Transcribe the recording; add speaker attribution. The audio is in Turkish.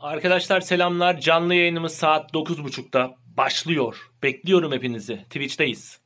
Speaker 1: Arkadaşlar selamlar. Canlı yayınımız saat 9.30'da başlıyor. Bekliyorum hepinizi. Twitch'teyiz.